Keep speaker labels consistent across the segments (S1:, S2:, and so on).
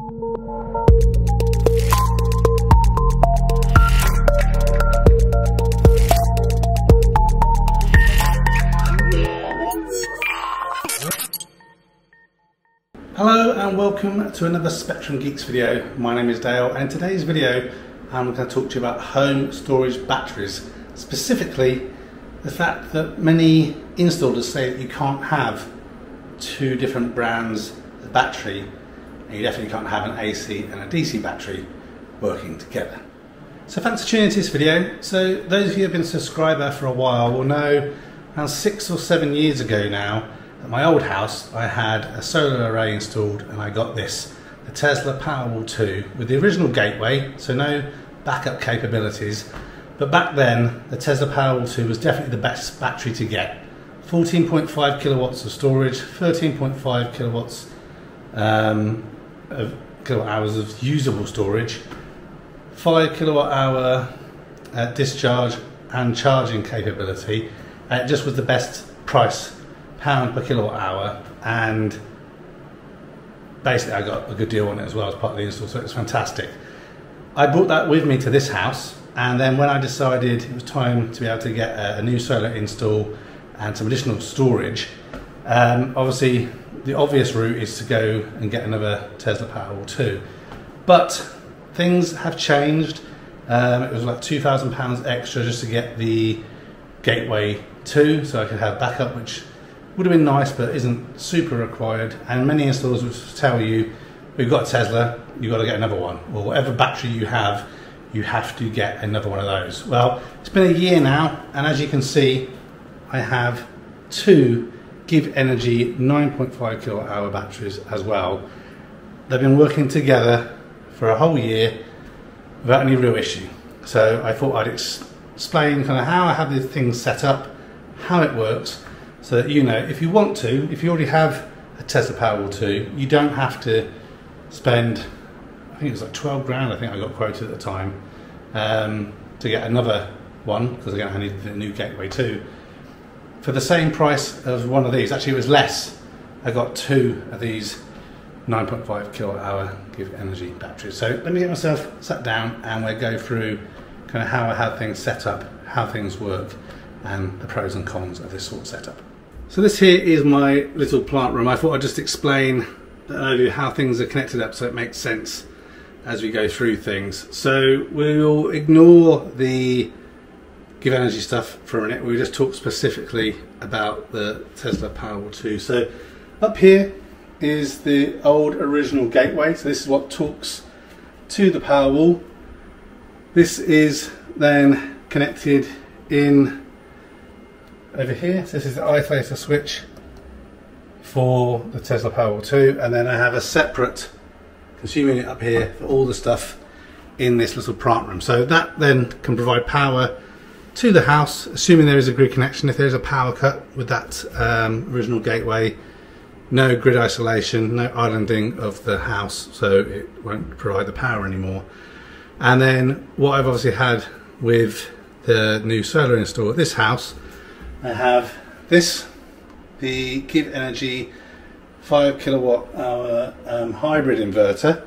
S1: Hello and welcome to another Spectrum Geeks video. My name is Dale and in today's video I'm going to talk to you about home storage batteries. Specifically the fact that many installers say that you can't have two different brands of battery and you definitely can't have an AC and a DC battery working together. So thanks for tuning into this video. So those of you who have been a subscriber for a while will know around six or seven years ago now at my old house, I had a solar array installed and I got this, the Tesla Powerwall 2 with the original gateway, so no backup capabilities. But back then, the Tesla Powerwall 2 was definitely the best battery to get. 14.5 kilowatts of storage, 13.5 kilowatts um, of kilowatt hours of usable storage, 5 kilowatt hour uh, discharge and charging capability. Uh, it just was the best price pound per kilowatt hour, and basically I got a good deal on it as well as part of the install, so it was fantastic. I brought that with me to this house, and then when I decided it was time to be able to get a new solar install and some additional storage, um, obviously the obvious route is to go and get another Tesla Powerwall 2. But things have changed. Um, it was like £2,000 extra just to get the Gateway 2 so I could have backup, which would have been nice but isn't super required and many installers would tell you we've got a Tesla you've got to get another one or whatever battery you have you have to get another one of those well it's been a year now and as you can see I have two GivEnergy 9.5 kilowatt hour batteries as well they've been working together for a whole year without any real issue so I thought I'd explain kind of how I have these things set up how it works so that you know if you want to, if you already have a Tesla Powerwall 2, you don't have to spend, I think it was like 12 grand, I think I got quoted at the time, um, to get another one, because again I needed the new Gateway 2. For the same price of one of these, actually it was less, I got two of these 9.5 kilowatt hour GivEnergy batteries. So let me get myself sat down and we'll go through kind of how I have things set up, how things work, and the pros and cons of this sort of setup. So this here is my little plant room. I thought I'd just explain how things are connected up so it makes sense as we go through things. So we'll ignore the GivEnergy stuff for a minute. We'll just talk specifically about the Tesla Powerwall 2. So up here is the old original gateway. So this is what talks to the Powerwall. This is then connected in over here. So this is the isolator switch for the Tesla Powerwall 2 and then I have a separate consumer unit up here for all the stuff in this little plant room. So that then can provide power to the house, assuming there is a grid connection. If there's a power cut with that um, original gateway, no grid isolation, no islanding of the house, so it won't provide the power anymore. And then what I've obviously had with the new solar install at this house I have this, the GivEnergy 5 kilowatt hour um, hybrid inverter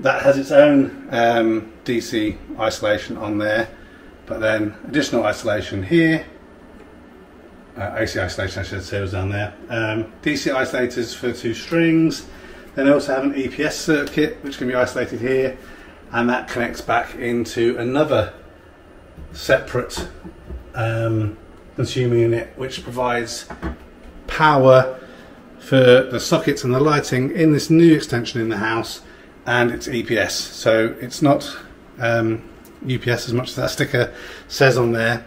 S1: that has its own um, DC isolation on there but then additional isolation here. Uh, AC isolation I should say was down there. Um, DC isolators for two strings. Then I also have an EPS circuit which can be isolated here and that connects back into another separate um, consumer unit which provides power for the sockets and the lighting in this new extension in the house and it's EPS so it's not um, UPS as much as that sticker says on there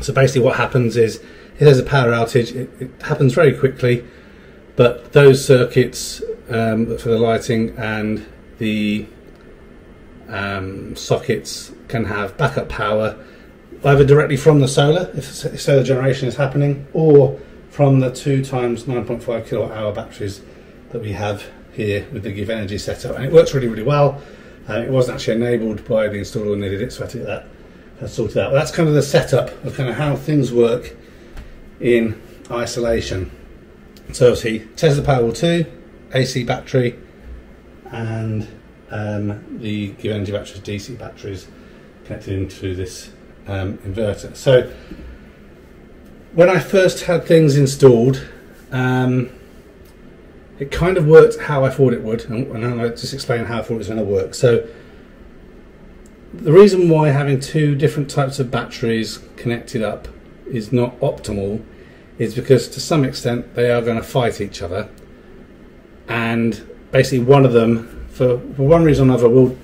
S1: so basically what happens is if there's a power outage it, it happens very quickly but those circuits um, for the lighting and the um, sockets can have backup power either directly from the solar, if solar generation is happening, or from the two times 9.5 kilowatt hour batteries that we have here with the GivEnergy setup. And it works really, really well. Uh, it wasn't actually enabled by the installer when they did it, so I get that, that sorted out. That's kind of the setup of kind of how things work in isolation. So obviously Tesla Powerwall 2, AC battery, and um, the GivEnergy batteries, DC batteries, connected into this um, inverter. So when I first had things installed, um, it kind of worked how I thought it would, and, I'll just explain how I thought it was going to work. So the reason why having two different types of batteries connected up is not optimal is because to some extent they are going to fight each other and basically one of them for, for one reason or another will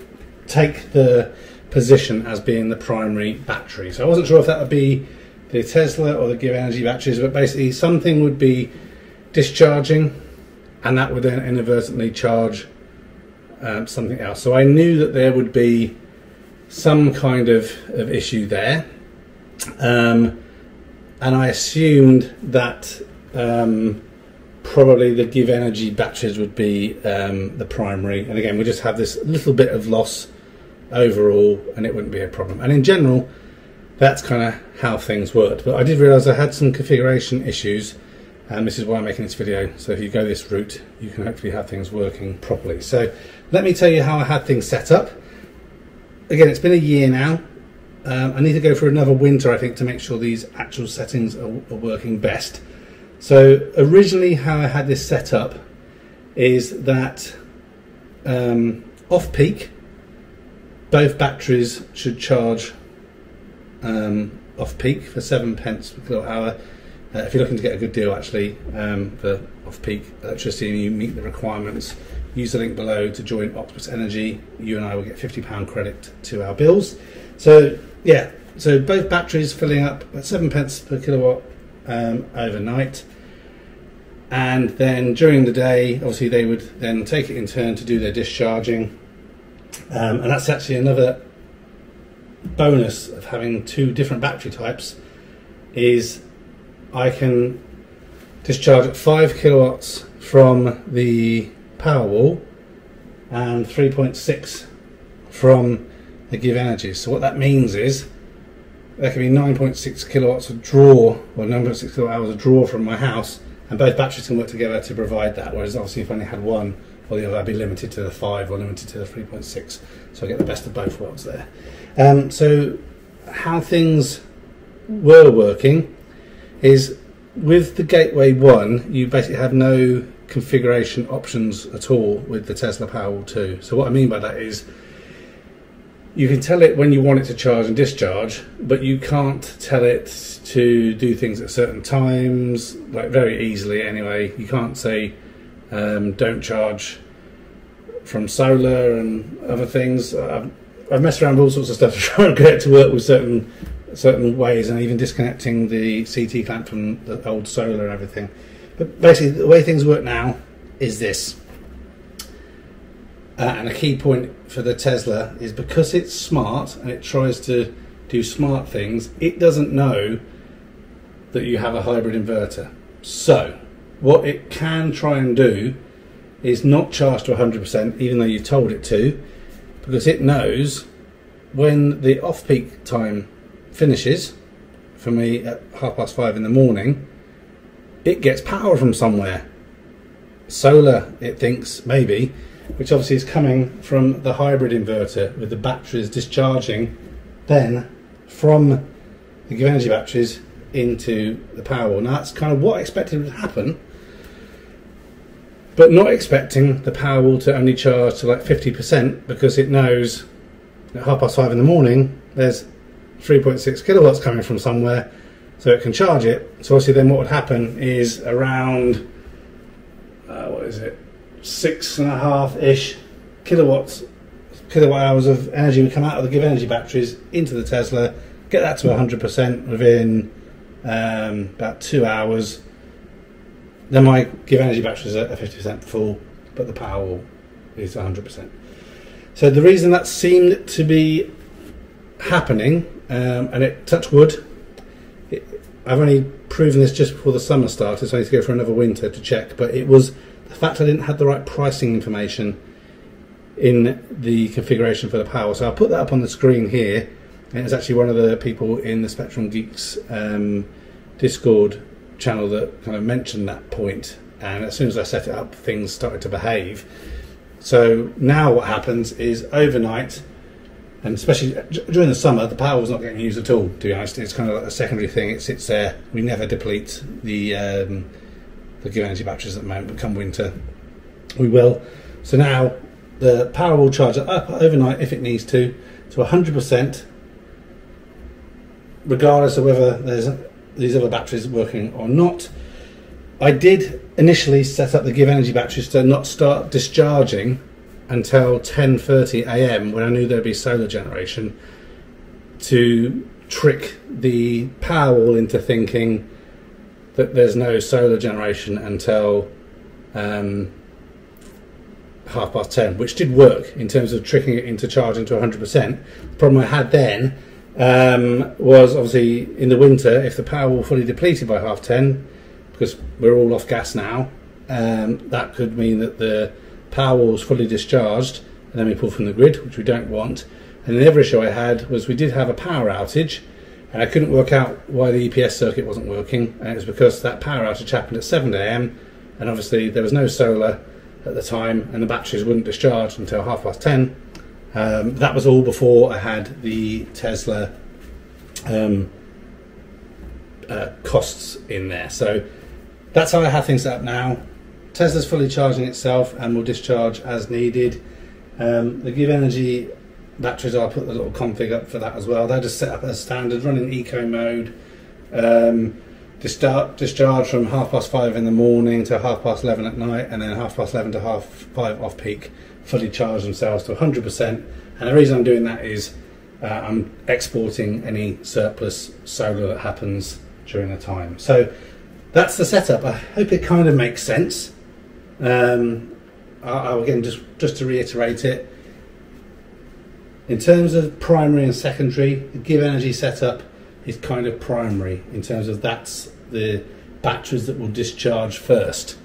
S1: take the position as being the primary battery so I wasn't sure if that would be the Tesla or the GivEnergy batteries but basically something would be discharging and that would then inadvertently charge um, something else so I knew that there would be some kind of, of issue there. Um, and I assumed that um, probably the GivEnergy batteries would be um, the primary. And again, we just have this little bit of loss overall, and it wouldn't be a problem. And in general, that's kind of how things worked. But I did realise I had some configuration issues, and this is why I'm making this video. So if you go this route, you can hopefully have things working properly. So let me tell you how I had things set up again, it's been a year now. Um, I need to go for another winter, I think, to make sure these actual settings are, are working best. So originally how I had this set up is that um, off-peak, both batteries should charge um, off-peak for seven pence per kilowatt hour. Uh, if you're looking to get a good deal actually um, for off-peak electricity and you meet the requirements, use the link below to join Octopus Energy. You and I will get £50 credit to our bills. So, yeah, so both batteries filling up at 7 pence per kilowatt um, overnight. And then during the day, obviously, they would then take it in turn to do their discharging. Um, and that's actually another bonus of having two different battery types is I can discharge at 5 kilowatts from the Powerwall and 3.6 from the GivEnergy. So what that means is there can be 9.6 kilowatts of draw, or 9.6 kilowatt hours of draw from my house, and both batteries can work together to provide that. Whereas obviously, if I only had one or the other, I'd be limited to the 5 or limited to the 3.6. So I get the best of both worlds there. Um, so, how things were working is with the Gateway 1, you basically have no configuration options at all with the Tesla Powerwall 2. So what I mean by that is you can tell it when you want it to charge and discharge, but you can't tell it to do things at certain times, like very easily anyway. You can't say um, don't charge from solar and other things. I've, I've messed around with all sorts of stuff to try and get it to work with certain certain ways, and even disconnecting the CT clamp from the old solar and everything. But basically, the way things work now is this. Uh, and a key point for the Tesla is because it's smart and it tries to do smart things, it doesn't know that you have a hybrid inverter. So, what it can try and do is not charge to 100%, even though you told it to, because it knows when the off peak time finishes, for me at half past five in the morning, it gets power from somewhere. Solar, it thinks, maybe, which obviously is coming from the hybrid inverter with the batteries discharging then from the GivEnergy batteries into the Powerwall. Now that's kind of what I expected would happen, but not expecting the Powerwall to only charge to like 50% because it knows at half past five in the morning there's 3.6 kilowatts coming from somewhere so it can charge it. So obviously then what would happen is around, uh, what is it, six and a half ish kilowatts, kilowatt hours of energy would come out of the GivEnergy batteries into the Tesla, get that to 100% within um, about two hours. Then my GivEnergy batteries are 50% full, but the power is 100%. So the reason that seemed to be happening, um, and it touch wood, I've only proven this just before the summer started, so I need to go for another winter to check. But it was the fact I didn't have the right pricing information in the configuration for the power. So I'll put that up on the screen here. And it's actually one of the people in the Spectrum Geeks um, Discord channel that kind of mentioned that point. And as soon as I set it up, things started to behave. So now what happens is overnight, and especially during the summer, the power was not getting used at all. To be honest, it's kind of like a secondary thing. It sits there. We never deplete the um, the GivEnergy batteries at the moment, but come winter, we will. So now the power will charge it up overnight if it needs to to 100%, regardless of whether there's these other batteries working or not. I did initially set up the GivEnergy batteries to not start discharging until 10:30 a.m. when I knew there'd be solar generation to trick the Powerwall into thinking that there's no solar generation until um, half past 10, which did work in terms of tricking it into charging to 100%. The problem I had then um, was obviously in the winter, if the power were fully depleted by half 10, because we're all off gas now, um, that could mean that the power was fully discharged and then we pull from the grid, which we don't want. And the other issue I had was we did have a power outage and I couldn't work out why the EPS circuit wasn't working. And it was because that power outage happened at 7am and obviously there was no solar at the time and the batteries wouldn't discharge until half past 10. Um, that was all before I had the Tesla um, uh, costs in there. So that's how I have things set up now. Tesla's fully charging itself and will discharge as needed. Um, the GivEnergy batteries, I'll put the little config up for that as well. They're just set up as standard, running eco mode. Um, discharge from half past five in the morning to half past 11 at night, and then half past 11 to half five off peak, fully charge themselves to 100%. And the reason I'm doing that is uh, I'm exporting any surplus solar that happens during the time. So that's the setup. I hope it kind of makes sense. Um, I'll, again, just, just to reiterate it, in terms of primary and secondary, the GivEnergy setup is kind of primary in terms of that's the batteries that will discharge first.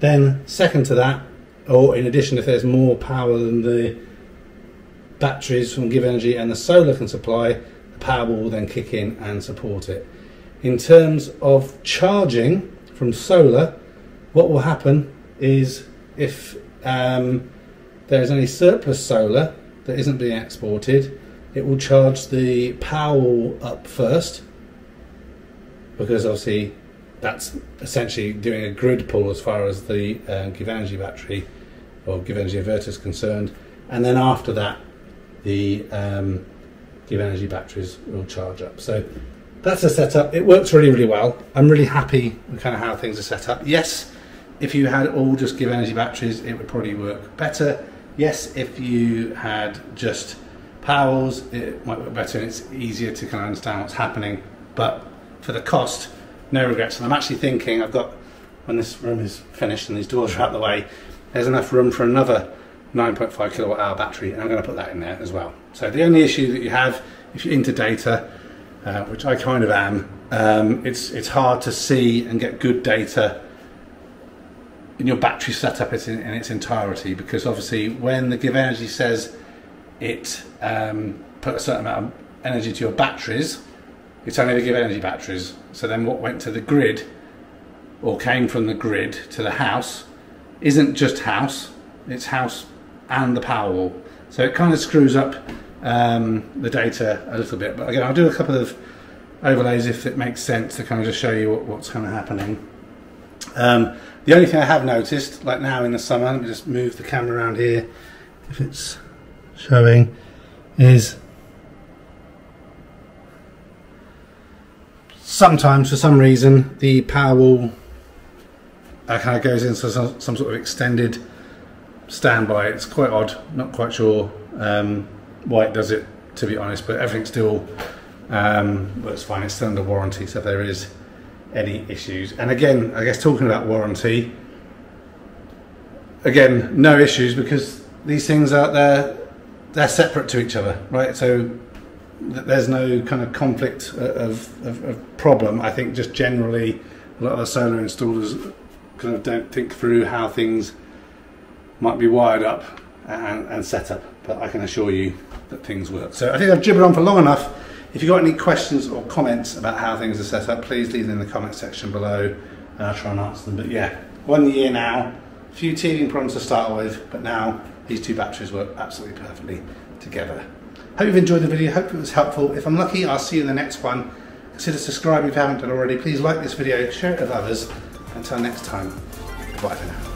S1: Then, second to that, or in addition, if there's more power than the batteries from GivEnergy and the solar can supply, the power will then kick in and support it. In terms of charging from solar, what will happen is if um, there's any surplus solar that isn't being exported, it will charge the power up first because obviously that's essentially doing a grid pull as far as the uh, GivEnergy battery or GivEnergy inverter is concerned, and then after that, the um, GivEnergy batteries will charge up. So that's a setup. It works really, really well. I'm really happy with kind of how things are set up. Yes, if you had all just GivEnergy batteries, it would probably work better. Yes, if you had just powers, it might work better and it's easier to kind of understand what's happening. But for the cost, no regrets. And I'm actually thinking I've got, when this room is finished and these doors are out the way, there's enough room for another 9.5 kilowatt hour battery and I'm going to put that in there as well. So the only issue that you have if you're into data uh, which I kind of am, um, it's it's hard to see and get good data in your battery setup in, in its entirety because obviously when the GivEnergy says it um, put a certain amount of energy to your batteries, it's only the GivEnergy batteries. So then what went to the grid or came from the grid to the house isn't just house, it's house and the Powerwall. So it kind of screws up um, the data a little bit. But again, I'll do a couple of overlays if it makes sense to kind of just show you what, what's kind of happening. Um, the only thing I have noticed, like now in the summer, let me just move the camera around here, if it's showing, is sometimes for some reason the Powerwall uh, kind of goes into some, some, sort of extended standby. It's quite odd, not quite sure um, why it does it to be honest, but everything's still um, it's fine. It's still under warranty, so if there is any issues, and again, I guess talking about warranty, again, no issues because these things out there. They're separate to each other, right? So there's no kind of conflict uh, of, of, of, problem. I think just generally, a lot of the solar installers kind of don't think through how things might be wired up and, and set up. But I can assure you that things work. So I think I've gibbered on for long enough. If you've got any questions or comments about how things are set up, please leave them in the comment section below and I'll try and answer them. But yeah, one year now, a few teething problems to start with, but now these two batteries work absolutely perfectly together. Hope you've enjoyed the video, hope it was helpful. If I'm lucky, I'll see you in the next one. Consider subscribing if you haven't done already. Please like this video, share it with others. Until next time, goodbye for now.